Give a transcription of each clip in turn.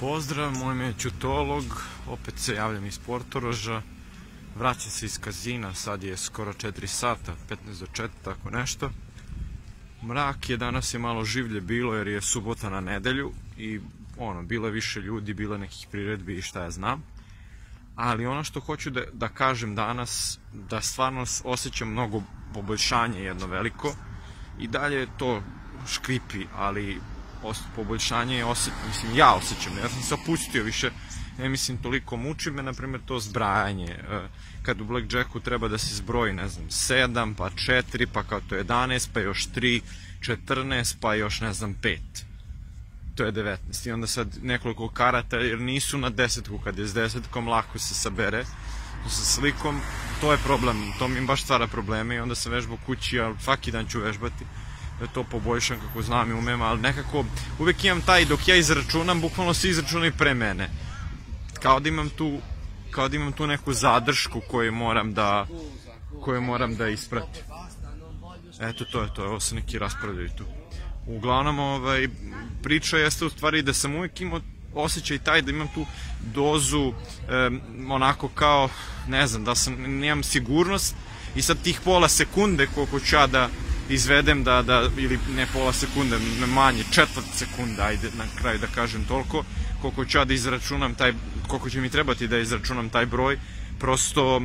Pozdrav, moj ime je Ćutolog, opet se javljam iz Portoroža. Vraćam se iz kazina, sad je skoro 4 sata, 15 do 4, tako nešto. Mrak je, danas je malo življe bilo jer je subota na nedelju i ono, bilo je više ljudi, bilo je nekih priredbi i šta ja znam. Ali ono što hoću da, da kažem danas, da stvarno osjećam mnogo poboljšanje jedno veliko i dalje je to škripi, ali poboljšanje je osjet, mislim, ja osjećam, ja sam se opustio više, ne mislim, toliko muči me, na primjer, to zbrajanje, e, kad u Blackjacku treba da se zbroji, ne znam, 7, pa 4, pa kao to 11, pa još 3, 14, pa još, ne znam, 5. To je 19. I onda sad nekoliko karata, jer nisu na desetku, kad je s desetkom lako se sabere, sa slikom, to je problem, to mi baš stvara probleme i onda se vežba kući, a svaki dan ću vežbati da to poboljšam kako znam i umem, ali nekako uvek imam taj, dok ja izračunam, bukvalno se izračunaju pre mene. Kao da imam tu, kao da imam tu neku zadršku koju moram da, koju moram da ispratim. Eto, to je to, ovo se neki raspravljaju tu. Uglavnom, ovaj, priča jeste u stvari da sam uvek imao osjećaj taj da imam tu dozu eh, onako kao, ne znam, da sam, nemam sigurnost i sad tih pola sekunde koliko ću ja da, izvedem da, da ili ne pola sekunde, manje, četvrt sekunda, ajde na kraju da kažem toliko, koliko ću ja da izračunam taj, koliko će mi trebati da izračunam taj broj, prosto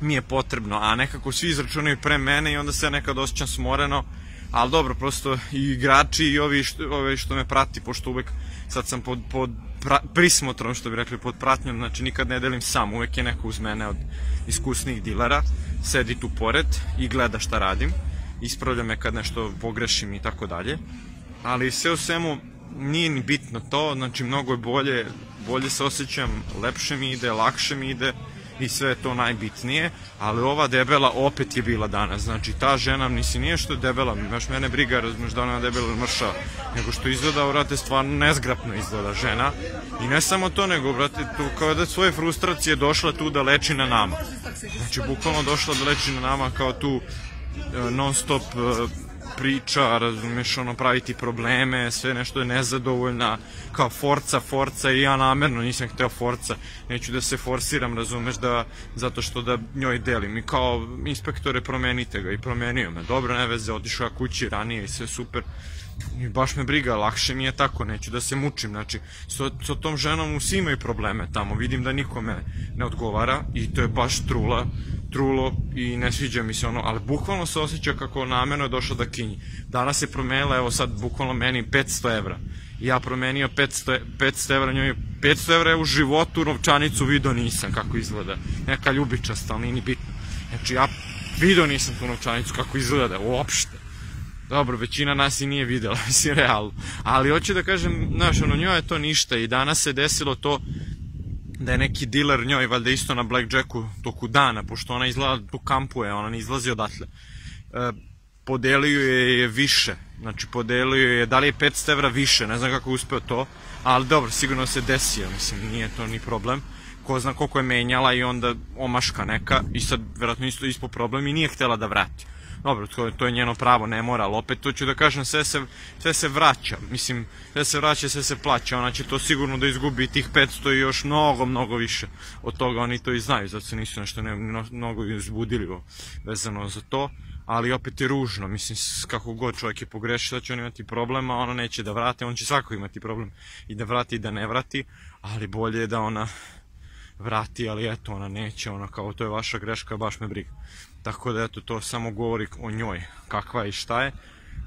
mi je potrebno, a nekako svi izračunaju pre mene i onda se nekad osjećam smoreno, ali dobro, prosto i igrači i ovi što, ovi što me prati, pošto uvek sad sam pod, pod pra, prismotrom, što bi rekli, pod pratnjom, znači nikad ne delim sam, uvek je neko uz mene od iskusnih dilera, sedi tu pored i gleda šta radim ispravlja me kad nešto pogrešim i tako dalje. Ali sve u svemu nije ni bitno to, znači mnogo je bolje, bolje se osjećam, lepše mi ide, lakše mi ide i sve je to najbitnije, ali ova debela opet je bila danas, znači ta žena nisi nije što je debela, baš mene briga, razumeš da ona debela mrša, nego što izgleda, vrate, stvarno nezgrapno izgleda žena. I ne samo to, nego, vrate, tu kao da svoje frustracije došla tu da leči na nama, znači bukvalno došla da leči na nama kao tu non stop e, priča, razumeš, ono, praviti probleme, sve nešto je nezadovoljna, kao forca, forca i ja namerno nisam hteo forca, neću da se forsiram, razumeš, da, zato što da njoj delim. I kao inspektore promenite ga i promenio me, dobro, ne veze, otišao ja kući ranije i sve super, i baš me briga, lakše mi je tako, neću da se mučim, znači, sa, sa tom ženom svi imaju probleme tamo, vidim da nikome ne odgovara i to je baš trula, trulo i ne sviđa mi se ono, ali bukvalno se osjeća kako namerno je došla da kinji. Danas je promenila, evo sad, bukvalno meni 500 evra. Ja promenio 500, 500 evra, njoj 500 evra je u životu novčanicu video nisam kako izgleda. Neka ljubičasta, ali ni bitno. Znači ja video nisam tu novčanicu kako izgleda, uopšte. Dobro, većina nas i nije videla, mislim, realno. Ali hoću da kažem, znaš, ono, njoj je to ništa i danas se desilo to da je neki diler njoj valjda isto na blackjacku toku dana, pošto ona izgleda tu kampuje, ona ne izlazi odatle. E, podelio je više, znači podelio je, da li je 500 evra više, ne znam kako je uspeo to, ali dobro, sigurno se desio, mislim, nije to ni problem. Ko zna koliko je menjala i onda omaška neka i sad verovatno isto ispo problem i nije htela da vrati dobro, to, je njeno pravo, ne mora, ali opet to ću da kažem, sve se, sve se vraća, mislim, sve se vraća, sve se plaća, ona će to sigurno da izgubi tih 500 i još mnogo, mnogo više od toga, oni to i znaju, zato se nisu nešto ne, mnogo izbudili vezano za to, ali opet je ružno, mislim, kako god čovjek je pogrešio, da će on imati problema, ona neće da vrati, on će svako imati problem i da vrati i da ne vrati, ali bolje je da ona vrati, ali eto, ona neće, ona kao to je vaša greška, baš me briga. Tako da eto, to samo govori o njoj, kakva je i šta je.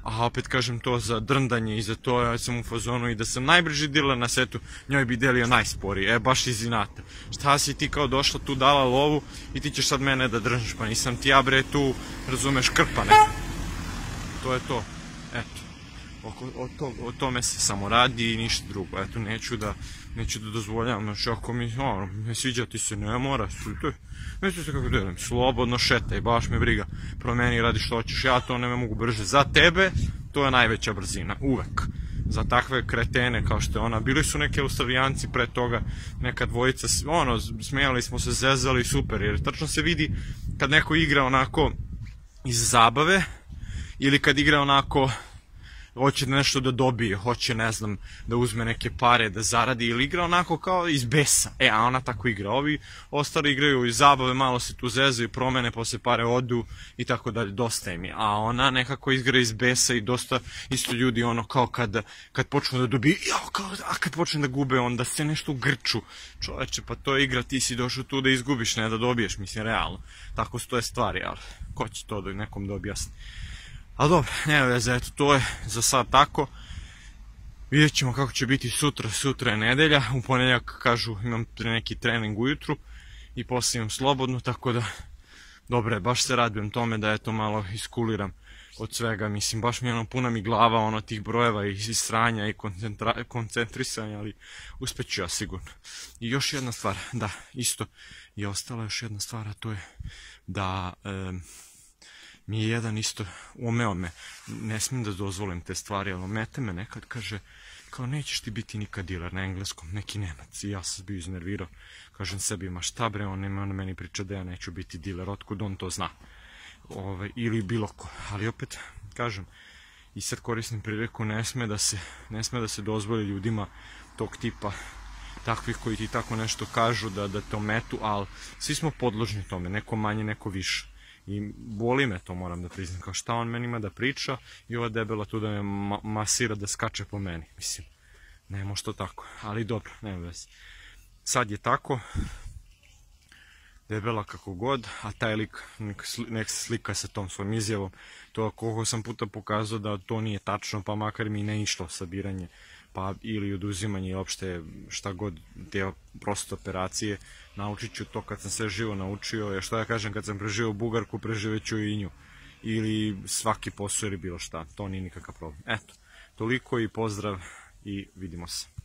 A opet kažem to za drndanje i za to ja sam u fazonu i da sam najbrži diler na setu, njoj bi delio najsporiji, e baš iz inata. Šta si ti kao došla tu dala lovu i ti ćeš sad mene da držiš, pa nisam ti ja bre tu, razumeš, krpa neka. To je to, eto. Oko, o, to, o tome se samo radi i ništa drugo, eto neću da, neću da dozvoljavam, znači ako mi, ono, ne sviđa ti se, ne mora, to Neću se kako delim, slobodno šetaj, baš me briga, promeni, radi što hoćeš, ja to ne mogu brže. Za tebe, to je najveća brzina, uvek. Za takve kretene kao što je ona, bili su neki australijanci pre toga, neka dvojica, ono, smijali smo se, zezali, super, jer tačno se vidi kad neko igra onako iz zabave, ili kad igra onako hoće nešto da dobije, hoće, ne znam, da uzme neke pare, da zaradi ili igra onako kao iz besa. E, a ona tako igra. Ovi ostali igraju iz zabave, malo se tu zezaju, promene, posle pare odu i tako dalje, dosta im je. A ona nekako igra iz besa i dosta isto ljudi ono kao kad, kad počnu da dobiju, jao, kao, a kad počnu da gube, onda se nešto grču. Čoveče, pa to je igra, ti si došao tu da izgubiš, ne da dobiješ, mislim, realno. Tako stoje stvari, ali ko će to da nekom da objasni. Ali dobro, nema veze, eto, to je za sad tako. Vidjet ćemo kako će biti sutra, sutra je nedelja, u ponedjeljak kažu imam neki trening ujutru i posle imam slobodno, tako da dobro je, baš se radujem tome da eto malo iskuliram od svega, mislim, baš mi je ono puna mi glava ono tih brojeva i sranja i koncentrisanja, ali uspeću ja sigurno. I još jedna stvar, da, isto je ostala još jedna stvar, a to je da e, mi je jedan isto umeo me, ne smijem da dozvolim te stvari, ali omete me nekad, kaže, kao nećeš ti biti nikad diler na engleskom, neki nemac. I ja sam bio iznervirao, kažem sebi, ma šta bre, on, nema, on meni priča da ja neću biti diler, otkud on to zna. Ove, ili bilo ko, ali opet, kažem, i sad koristim priliku, ne sme da se, ne sme da se dozvoli ljudima tog tipa takvih koji ti tako nešto kažu da, da te ometu, ali svi smo podložni tome, neko manje, neko više. I boli me to, moram da priznam, kao šta on meni ima da priča i ova debela tu da me ma masira da skače po meni. Mislim, ne može to tako, ali dobro, nema veze. Sad je tako, debela kako god, a taj lik nek, se slika sa tom svojom izjavom. To koliko sam puta pokazao da to nije tačno, pa makar mi ne išlo sabiranje pa ili oduzimanje opšte šta god te proste operacije naučit ću to kad sam sve živo naučio jer što ja kažem kad sam preživio Bugarku preživeću i nju ili svaki posao ili bilo šta to nije nikakav problem. Eto toliko i pozdrav i vidimo se